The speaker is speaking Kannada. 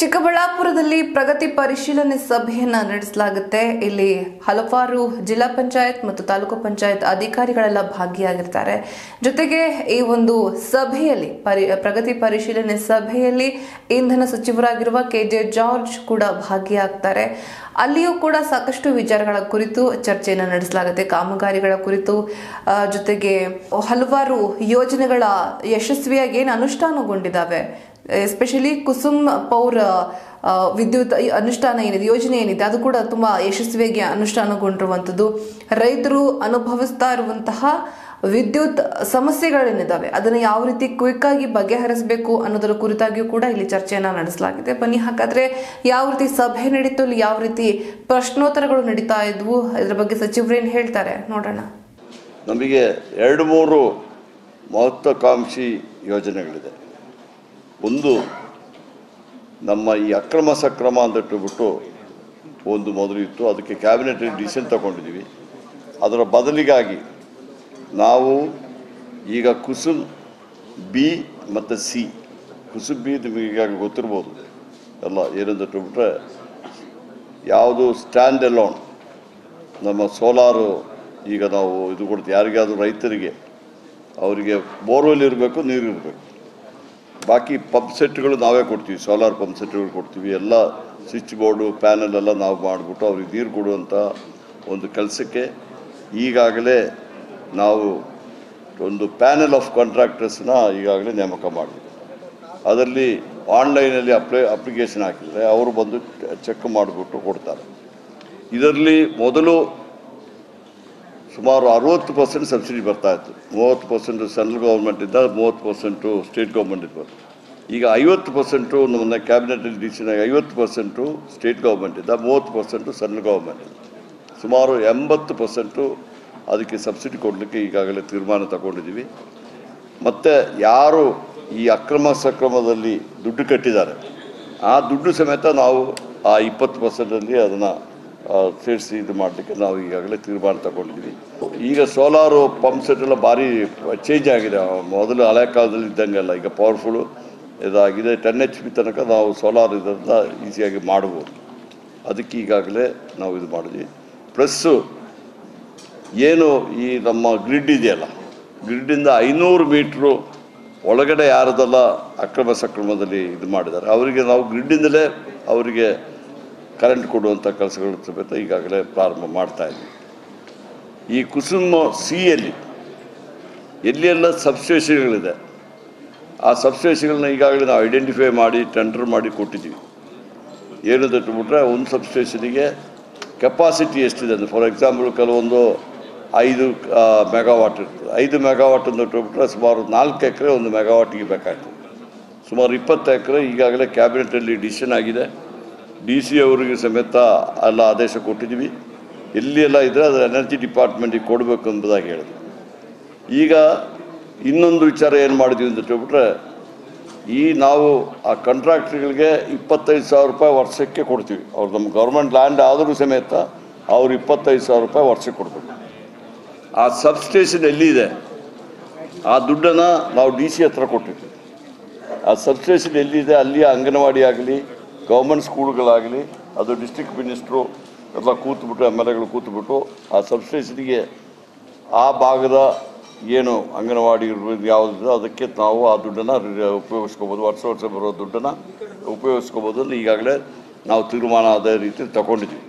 ಚಿಕ್ಕಬಳ್ಳಾಪುರದಲ್ಲಿ ಪ್ರಗತಿ ಪರಿಶೀಲನೆ ಸಭೆಯನ್ನ ನಡೆಸಲಾಗುತ್ತೆ. ಇಲ್ಲಿ ಹಲವಾರು ಜಿಲ್ಲಾ ಪಂಚಾಯತ್ ಮತ್ತು ತಾಲೂಕು ಪಂಚಾಯತ್ ಅಧಿಕಾರಿಗಳೆಲ್ಲ ಭಾಗಿಯಾಗಿರ್ತಾರೆ. ಜೊತೆಗೆ ಈ ಒಂದು ಸಭೆಯಲ್ಲಿ ಪರಿ, ಪ್ರಗತಿ ಪರಿಶೀಲನೆ ಸಭೆಯಲ್ಲಿ ಇಂಧನ ಸಚಿವರಾಗಿರುವ ಕೆ ಜೆ ಜಾರ್ಜ್ ಕೂಡ ಭಾಗಿಯಾಗ್ತಾರೆ. ಅಲ್ಲಿಯೂ ಕೂಡ ಸಾಕಷ್ಟು ವಿಚಾರಗಳ ಕುರಿತು ಚರ್ಚೆಯನ್ನು ನಡೆಸಲಾಗುತ್ತೆ. ಕಾಮಗಾರಿಗಳ ಕುರಿತು ಜೊತೆಗೆ ಹಲವಾರು ಯೋಜನೆಗಳ ಯಶಸ್ವಿಯಾಗಿ ಏನು ಅನುಷ್ಠಾನಗೊಂಡಿದ್ದಾವೆ. ಎಸ್ಪೆಷಲಿ ಕುಸುಮ್ ಪೌರ್ ವಿದ್ಯುತ್ ಅನುಷ್ಠಾನ ಏನಿದೆ, ಯೋಜನೆ ಏನಿದೆ, ಅದು ಕೂಡ ತುಂಬಾ ಯಶಸ್ವಿಯಾಗಿ ಅನುಷ್ಠಾನಗೊಂಡಿರುವಂಥದ್ದು. ರೈತರು ಅನುಭವಿಸ್ತಾ ಇರುವಂತಹ ವಿದ್ಯುತ್ ಸಮಸ್ಯೆಗಳೇನಿದ್ದಾವೆ ಅದನ್ನು ಯಾವ ರೀತಿ ಕ್ವಿಕ್ ಆಗಿ ಬಗೆಹರಿಸಬೇಕು ಅನ್ನೋದರ ಕುರಿತಾಗಿಯೂ ಕೂಡ ಇಲ್ಲಿ ಚರ್ಚೆಯನ್ನ ನಡೆಸಲಾಗಿದೆ. ಬನ್ನಿ, ಹಾಗಾದ್ರೆ ಯಾವ ರೀತಿ ಸಭೆ ನಡೀತು ಇಲ್ಲಿ ಯಾವ ರೀತಿ ಪ್ರಶ್ನೋತ್ತರಗಳು ನಡೀತಾ ಇದ್ವು, ಇದರ ಬಗ್ಗೆ ಸಚಿವರೇನು ಹೇಳ್ತಾರೆ ನೋಡೋಣ. ನಮಗೆ ಎರಡು ಮೂರು ಮಹತ್ವಾಕಾಂಕ್ಷಿ ಯೋಜನೆಗಳಿದೆ. ಒಂದು ನಮ್ಮ ಈ ಅಕ್ರಮ ಸಕ್ರಮ ಅಂದಿಟ್ಟುಬಿಟ್ಟು ಒಂದು ಮೊದಲು ಇತ್ತು. ಅದಕ್ಕೆ ಕ್ಯಾಬಿನೆಟ್ ಡಿಸಿಷನ್ ತಗೊಂಡಿದ್ದೀವಿ. ಅದರ ಬದಲಿಗಾಗಿ ನಾವು ಈಗ ಕುಸುಮ್ ಬಿ ಮತ್ತು ಸಿ. ಕುಸುಮ್ ಬಿ ನಿಮಗೆ ಗೊತ್ತಿರ್ಬೋದು. ಎಲ್ಲ ಏನಂದಿಟ್ಟುಬಿಟ್ರೆ ಯಾವುದು ಸ್ಟ್ಯಾಂಡ್ ಅಲೋನ್ ನಮ್ಮ ಸೋಲಾರು ಈಗ ನಾವು ಇದು ಕೊಡ್ತೀವಿ. ಯಾರಿಗಾದರೂ ರೈತರಿಗೆ ಅವರಿಗೆ ಬೋರ್ವೆಲ್ ಇರಬೇಕು ನೀರು ಇರಬೇಕು ಬಾಕಿ ಪಂಪ್ ಸೆಟ್ಗಳು ನಾವೇ ಕೊಡ್ತೀವಿ ಸೋಲಾರ್ ಪಂಪ್ ಸೆಟ್ಗಳು ಕೊಡ್ತೀವಿ, ಎಲ್ಲ ಸ್ವಿಚ್ ಬೋರ್ಡು ಪ್ಯಾನಲ್ ಎಲ್ಲ ನಾವು ಮಾಡಿಬಿಟ್ಟು ಅವ್ರಿಗೆ ನೀರು ಕೊಡುವಂಥ ಒಂದು ಕೆಲಸಕ್ಕೆ ಈಗಾಗಲೇ ನಾವು ಒಂದು ಪ್ಯಾನೆಲ್ ಆಫ್ ಕಾಂಟ್ರಾಕ್ಟರ್ಸ್ನ ಈಗಾಗಲೇ ನೇಮಕ ಮಾಡಿದ್ವಿ. ಅದರಲ್ಲಿ ಆನ್ಲೈನಲ್ಲಿ ಅಪ್ಲೈ ಅಪ್ಲಿಕೇಶನ್ ಹಾಕಿದರೆ ಅವರು ಬಂದು ಚೆಕ್ ಮಾಡಿಬಿಟ್ಟು ಕೊಡ್ತಾರೆ. ಇದರಲ್ಲಿ ಮೊದಲು ಸುಮಾರು ಅರುವತ್ತು ಪರ್ಸೆಂಟ್ ಸಬ್ಸಿಡಿ ಬರ್ತಾ ಇತ್ತು. ಮೂವತ್ತು ಪರ್ಸೆಂಟು ಸೆಂಟ್ರಲ್ ಗೌರ್ಮೆಂಟಿಂದ ಮೂವತ್ತು ಪರ್ಸೆಂಟು ಸ್ಟೇಟ್ ಗೌರ್ಮೆಂಟ್ ಇರ್ಬೋದು ಈಗ ಐವತ್ತು ಪರ್ಸೆಂಟು ನಮ್ಮ ಕ್ಯಾಬಿನೆಟಲ್ಲಿ ಡಿಸಿಷನ್ ಆಗಿ ಐವತ್ತು ಪರ್ಸೆಂಟು ಸ್ಟೇಟ್ ಗೌರ್ಮೆಂಟಿಂದ ಮೂವತ್ತು ಪರ್ಸೆಂಟು ಸೆಂಟ್ರಲ್ ಗೌರ್ಮೆಂಟ್ ಸುಮಾರು ಎಂಬತ್ತು ಪರ್ಸೆಂಟು ಅದಕ್ಕೆ ಸಬ್ಸಿಡಿ ಕೊಡಲಿಕ್ಕೆ ಈಗಾಗಲೇ ತೀರ್ಮಾನ ತಗೊಂಡಿದ್ದೀವಿ. ಮತ್ತು ಯಾರು ಈ ಅಕ್ರಮ ಸಕ್ರಮದಲ್ಲಿ ದುಡ್ಡು ಕಟ್ಟಿದ್ದಾರೆ, ಆ ದುಡ್ಡು ಸಮೇತ ನಾವು ಆ ಇಪ್ಪತ್ತು ಪರ್ಸೆಂಟಲ್ಲಿ ಅದನ್ನು ಸೇರಿಸಿ ಇದು ಮಾಡಲಿಕ್ಕೆ ನಾವು ಈಗಾಗಲೇ ತೀರ್ಮಾನ ತಗೊಂಡಿದ್ವಿ ಈಗ ಸೋಲಾರು ಪಂಪ್ ಸೆಟ್ ಎಲ್ಲ ಭಾರಿ ಚೇಂಜ್ ಆಗಿದೆ. ಮೊದಲು ಹಳೆ ಕಾಲದಲ್ಲಿ ಇದ್ದಂಗೆಲ್ಲ, ಈಗ ಪವರ್ಫುಲ್ಲು ಇದಾಗಿದೆ. ಟೆನ್ ಎಚ್ ಪಿ ತನಕ ನಾವು ಸೋಲಾರ್ ಇದರಿಂದ ಈಸಿಯಾಗಿ ಮಾಡ್ಬೋದು ಅದಕ್ಕೆ ಈಗಾಗಲೇ ನಾವು ಇದು ಮಾಡಿದ್ವಿ. ಪ್ಲಸ್ಸು ಏನು ಈ ನಮ್ಮ ಗ್ರಿಡ್ ಇದೆಯಲ್ಲ ಗ್ರಿಡ್ಡಿಂದ ಐನೂರು ಮೀಟ್ರು ಒಳಗಡೆ ಯಾರದೆಲ್ಲ ಅಕ್ರಮ ಸಕ್ರಮದಲ್ಲಿ ಇದು ಮಾಡಿದ್ದಾರೆ, ಅವರಿಗೆ ನಾವು ಗ್ರಿಡ್ಡಿಂದಲೇ ಅವರಿಗೆ ಕರೆಂಟ್ ಕೊಡುವಂಥ ಕೆಲಸಗಳು ಸಮೇತ ಈಗಾಗಲೇ ಪ್ರಾರಂಭ ಮಾಡ್ತಾ ಇದ್ದೀವಿ ಈ ಕುಸುಮ ಸಿಯಲ್ಲಿ ಎಲ್ಲೆಲ್ಲ ಸಬ್ಸ್ಟೇಷನ್ಗಳಿದೆ, ಆ ಸಬ್ಸ್ಟೇಷನ್ಗಳನ್ನ ಈಗಾಗಲೇ ನಾವು ಐಡೆಂಟಿಫೈ ಮಾಡಿ ಟೆಂಡರ್ ಮಾಡಿ ಕೊಟ್ಟಿದ್ದೀವಿ. ಏನಂತಬಿಟ್ರೆ ಒಂದು ಸಬ್ಸ್ಟೇಷನಿಗೆ ಕೆಪಾಸಿಟಿ ಎಷ್ಟಿದೆ ಅಂದರೆ ಫಾರ್ ಎಕ್ಸಾಂಪಲ್ ಕೆಲವೊಂದು ಐದು ಮೆಗಾವಾಟ್ ಇರ್ತದೆ. ಐದು ಮೆಗಾವಾಟ್ ಅಂತ ಇಟ್ಬಿಟ್ರೆ ಸುಮಾರು ನಾಲ್ಕು ಎಕರೆ ಒಂದು ಮೆಗಾವಾಟಿಗೆ ಬೇಕಾಗ್ತದೆ ಸುಮಾರು ಇಪ್ಪತ್ತು ಎಕರೆ ಈಗಾಗಲೇ ಕ್ಯಾಬಿನೆಟಲ್ಲಿ ಡಿಸಿಷನ್ ಆಗಿದೆ. ಡಿ ಸಿ ಅವರಿಗೆ ಸಮೇತ ಎಲ್ಲ ಆದೇಶ ಕೊಟ್ಟಿದ್ವಿ. ಎಲ್ಲಿ ಎಲ್ಲ ಇದ್ದರೆ ಅದು ಎನರ್ಜಿ ಡಿಪಾರ್ಟ್ಮೆಂಟಿಗೆ ಕೊಡಬೇಕು ಎಂಬುದಾಗಿ ಹೇಳಿದ್ರು. ಈಗ ಇನ್ನೊಂದು ವಿಚಾರ ಏನು ಮಾಡಿದ್ವಿ ಅಂತ ಹೇಳ್ಬಿಟ್ರೆ, ಈ ನಾವು ಆ ಕಾಂಟ್ರಾಕ್ಟ್ಗಳಿಗೆ ಇಪ್ಪತ್ತೈದು ಸಾವಿರ ರೂಪಾಯಿ ವರ್ಷಕ್ಕೆ ಕೊಡ್ತೀವಿ. ಅವ್ರು ನಮ್ಮ ಗೌರ್ಮೆಂಟ್ ಲ್ಯಾಂಡ್ ಆದರೂ ಸಮೇತ ಅವ್ರು ಇಪ್ಪತ್ತೈದು ಸಾವಿರ ರೂಪಾಯಿ ವರ್ಷಕ್ಕೆ ಕೊಡಬೇಕು. ಆ ಸಬ್ಸ್ಟೇಷನ್ ಎಲ್ಲಿದೆ? ಆ ದುಡ್ಡನ್ನು ನಾವು ಡಿ ಸಿ ಹತ್ರ ಕೊಟ್ಟಿದ್ವಿ. ಆ ಸಬ್ಸ್ಟೇಷನ್ ಎಲ್ಲಿದೆ? ಅಲ್ಲಿ ಅಂಗನವಾಡಿ ಆಗಲಿ ಗೌರ್ಮೆಂಟ್ ಸ್ಕೂಲ್ಗಳಾಗಲಿ ಅದು ಡಿಸ್ಟಿಕ್ ಮಿನಿಸ್ಟ್ರು ಎಲ್ಲ ಕೂತ್ಬಿಟ್ಟು ಎಂ ಎಲ್ ಎಗಳು ಕೂತ್ಬಿಟ್ಟು, ಆ ಸಬ್ಸ್ಟೇಷನ್ಗೆ ಆ ಭಾಗದ ಏನು ಅಂಗನವಾಡಿ ಯಾವುದಿದೆ, ಅದಕ್ಕೆ ನಾವು ಆ ದುಡ್ಡನ್ನು ಉಪಯೋಗಿಸ್ಕೋಬೋದು. ವರ್ಷ ವರ್ಷ ಬರೋ ದುಡ್ಡನ್ನು ಉಪಯೋಗಿಸ್ಕೋಬೋದು ಈಗಾಗಲೇ ನಾವು ತೀರ್ಮಾನ ಅದೇ ರೀತಿ ತಗೊಂಡಿದ್ವಿ